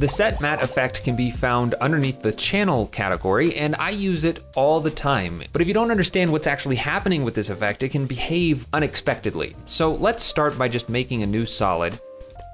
The set matte effect can be found underneath the channel category, and I use it all the time. But if you don't understand what's actually happening with this effect, it can behave unexpectedly. So let's start by just making a new solid,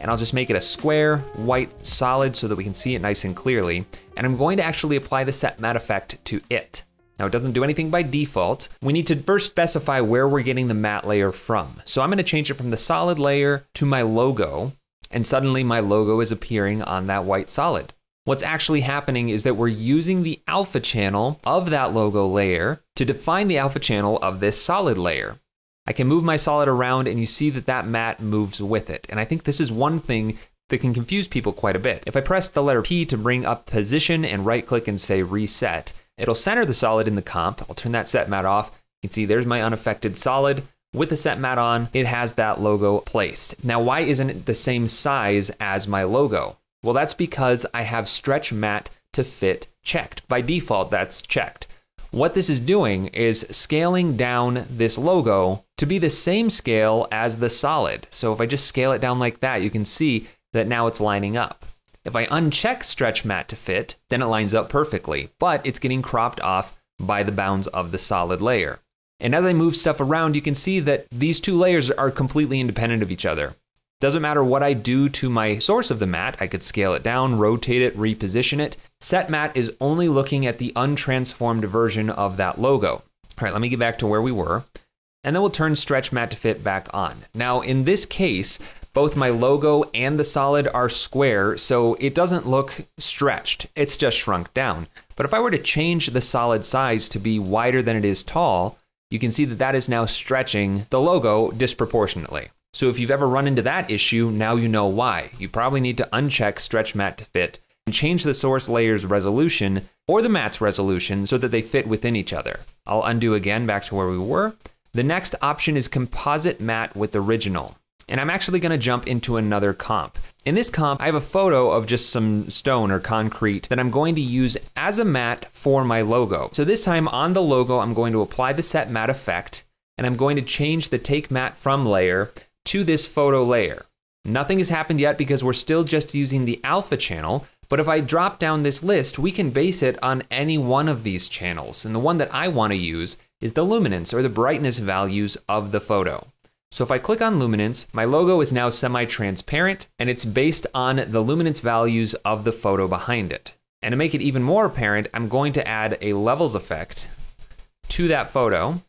and I'll just make it a square, white solid so that we can see it nice and clearly. And I'm going to actually apply the set matte effect to it. Now it doesn't do anything by default. We need to first specify where we're getting the matte layer from. So I'm gonna change it from the solid layer to my logo, and suddenly my logo is appearing on that white solid. What's actually happening is that we're using the alpha channel of that logo layer to define the alpha channel of this solid layer. I can move my solid around and you see that that matte moves with it. And I think this is one thing that can confuse people quite a bit. If I press the letter P to bring up position and right click and say reset, it'll center the solid in the comp. I'll turn that set matte off. You can see there's my unaffected solid. With the set matte on, it has that logo placed. Now, why isn't it the same size as my logo? Well, that's because I have stretch matte to fit checked. By default, that's checked. What this is doing is scaling down this logo to be the same scale as the solid. So if I just scale it down like that, you can see that now it's lining up. If I uncheck stretch matte to fit, then it lines up perfectly, but it's getting cropped off by the bounds of the solid layer. And as I move stuff around, you can see that these two layers are completely independent of each other. Doesn't matter what I do to my source of the matte, I could scale it down, rotate it, reposition it. Set matte is only looking at the untransformed version of that logo. All right, let me get back to where we were. And then we'll turn stretch matte to fit back on. Now, in this case, both my logo and the solid are square, so it doesn't look stretched. It's just shrunk down. But if I were to change the solid size to be wider than it is tall, you can see that that is now stretching the logo disproportionately. So if you've ever run into that issue, now you know why. You probably need to uncheck stretch matte to fit and change the source layer's resolution or the matte's resolution so that they fit within each other. I'll undo again back to where we were. The next option is composite matte with original. And I'm actually gonna jump into another comp. In this comp, I have a photo of just some stone or concrete that I'm going to use as a matte for my logo. So this time on the logo, I'm going to apply the set matte effect, and I'm going to change the take matte from layer to this photo layer. Nothing has happened yet because we're still just using the alpha channel, but if I drop down this list, we can base it on any one of these channels. And the one that I wanna use is the luminance or the brightness values of the photo. So if I click on luminance, my logo is now semi-transparent and it's based on the luminance values of the photo behind it. And to make it even more apparent, I'm going to add a levels effect to that photo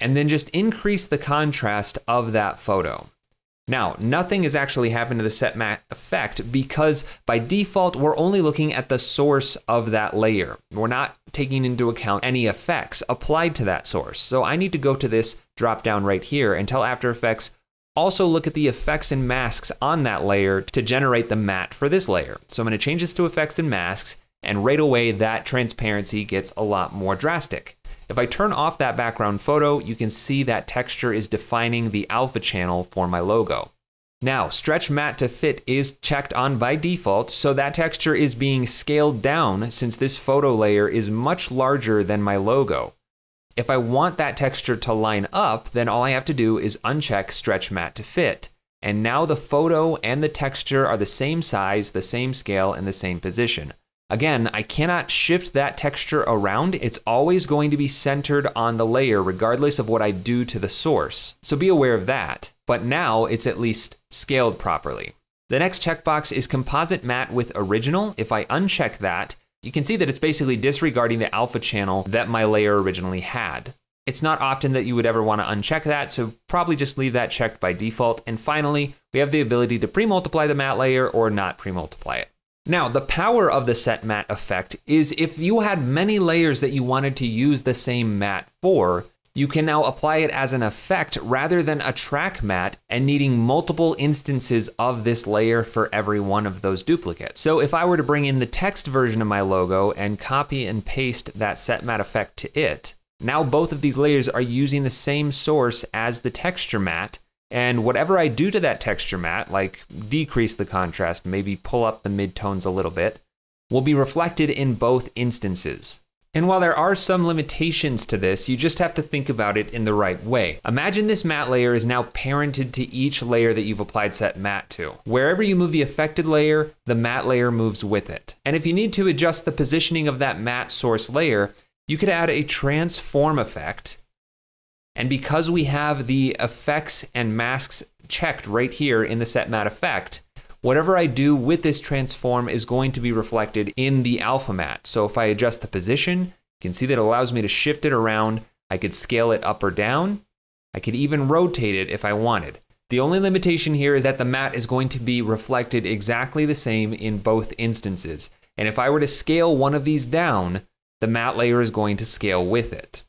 and then just increase the contrast of that photo. Now, nothing has actually happened to the set matte effect because by default, we're only looking at the source of that layer. We're not taking into account any effects applied to that source. So I need to go to this drop down right here and tell After Effects, also look at the effects and masks on that layer to generate the matte for this layer. So I'm gonna change this to effects and masks, and right away that transparency gets a lot more drastic. If I turn off that background photo, you can see that texture is defining the alpha channel for my logo. Now, stretch matte to fit is checked on by default, so that texture is being scaled down since this photo layer is much larger than my logo. If I want that texture to line up, then all I have to do is uncheck stretch matte to fit. And now the photo and the texture are the same size, the same scale, and the same position. Again, I cannot shift that texture around. It's always going to be centered on the layer regardless of what I do to the source. So be aware of that. But now it's at least scaled properly. The next checkbox is composite matte with original. If I uncheck that, you can see that it's basically disregarding the alpha channel that my layer originally had. It's not often that you would ever want to uncheck that, so probably just leave that checked by default. And finally, we have the ability to pre-multiply the matte layer or not pre-multiply it. Now, the power of the set matte effect is if you had many layers that you wanted to use the same matte for, you can now apply it as an effect rather than a track matte and needing multiple instances of this layer for every one of those duplicates. So if I were to bring in the text version of my logo and copy and paste that set matte effect to it, now both of these layers are using the same source as the texture matte, and whatever I do to that texture matte, like decrease the contrast, maybe pull up the midtones a little bit, will be reflected in both instances. And while there are some limitations to this, you just have to think about it in the right way. Imagine this matte layer is now parented to each layer that you've applied set matte to. Wherever you move the affected layer, the matte layer moves with it. And if you need to adjust the positioning of that matte source layer, you could add a transform effect. And because we have the effects and masks checked right here in the set matte effect, whatever I do with this transform is going to be reflected in the alpha matte. So if I adjust the position, you can see that it allows me to shift it around. I could scale it up or down. I could even rotate it if I wanted. The only limitation here is that the matte is going to be reflected exactly the same in both instances. And if I were to scale one of these down, the matte layer is going to scale with it.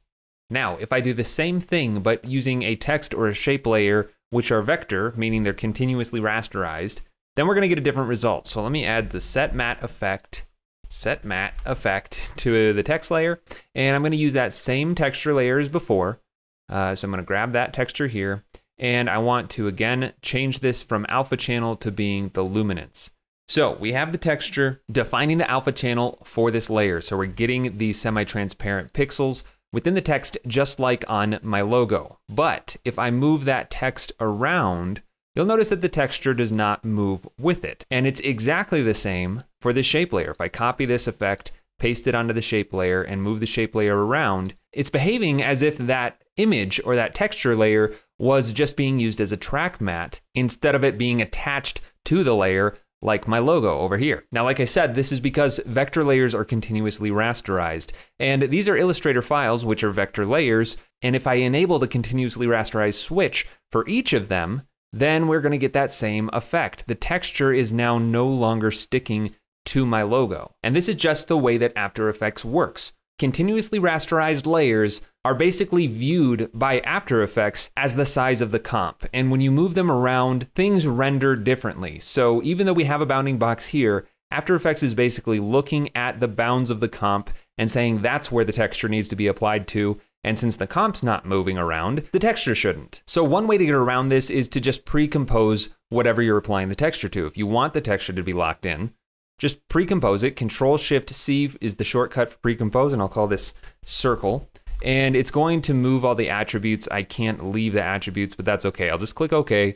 Now, if I do the same thing, but using a text or a shape layer, which are vector, meaning they're continuously rasterized, then we're gonna get a different result. So let me add the set matte effect, set matte effect to the text layer, and I'm gonna use that same texture layer as before. Uh, so I'm gonna grab that texture here, and I want to again change this from alpha channel to being the luminance. So we have the texture defining the alpha channel for this layer. So we're getting these semi-transparent pixels within the text just like on my logo. But if I move that text around, you'll notice that the texture does not move with it. And it's exactly the same for the shape layer. If I copy this effect, paste it onto the shape layer and move the shape layer around, it's behaving as if that image or that texture layer was just being used as a track matte instead of it being attached to the layer like my logo over here. Now, like I said, this is because vector layers are continuously rasterized. And these are Illustrator files, which are vector layers. And if I enable the continuously rasterized switch for each of them, then we're gonna get that same effect. The texture is now no longer sticking to my logo. And this is just the way that After Effects works continuously rasterized layers are basically viewed by After Effects as the size of the comp. And when you move them around, things render differently. So even though we have a bounding box here, After Effects is basically looking at the bounds of the comp and saying that's where the texture needs to be applied to. And since the comp's not moving around, the texture shouldn't. So one way to get around this is to just pre-compose whatever you're applying the texture to. If you want the texture to be locked in, just pre-compose it. Control Shift C is the shortcut for pre-compose, and I'll call this circle. And it's going to move all the attributes. I can't leave the attributes, but that's okay. I'll just click OK,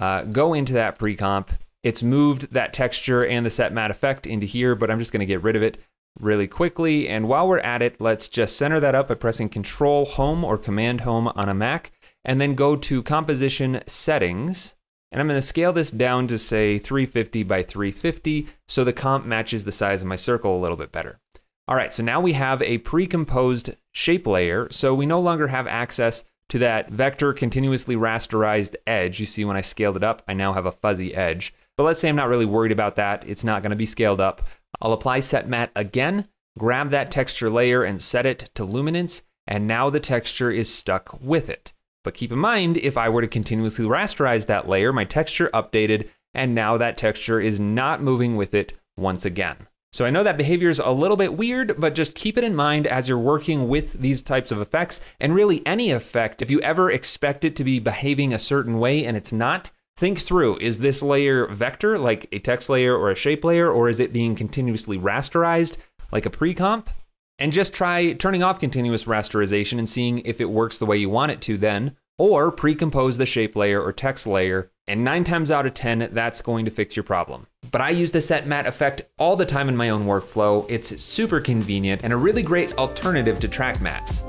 uh, go into that pre-comp. It's moved that texture and the set matte effect into here, but I'm just gonna get rid of it really quickly. And while we're at it, let's just center that up by pressing Control Home or Command Home on a Mac, and then go to Composition Settings, and I'm gonna scale this down to say 350 by 350 so the comp matches the size of my circle a little bit better. All right, so now we have a pre-composed shape layer, so we no longer have access to that vector continuously rasterized edge. You see when I scaled it up, I now have a fuzzy edge. But let's say I'm not really worried about that. It's not gonna be scaled up. I'll apply set matte again, grab that texture layer and set it to luminance, and now the texture is stuck with it. But keep in mind, if I were to continuously rasterize that layer, my texture updated, and now that texture is not moving with it once again. So I know that behavior is a little bit weird, but just keep it in mind as you're working with these types of effects, and really any effect, if you ever expect it to be behaving a certain way and it's not, think through, is this layer vector, like a text layer or a shape layer, or is it being continuously rasterized, like a pre-comp? And just try turning off continuous rasterization and seeing if it works the way you want it to then, or pre-compose the shape layer or text layer, and nine times out of 10, that's going to fix your problem. But I use the set matte effect all the time in my own workflow. It's super convenient and a really great alternative to track mattes.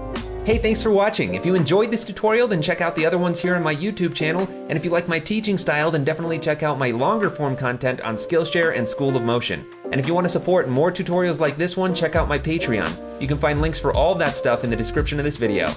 Hey, thanks for watching. If you enjoyed this tutorial, then check out the other ones here on my YouTube channel. And if you like my teaching style, then definitely check out my longer form content on Skillshare and School of Motion. And if you want to support more tutorials like this one, check out my Patreon. You can find links for all that stuff in the description of this video.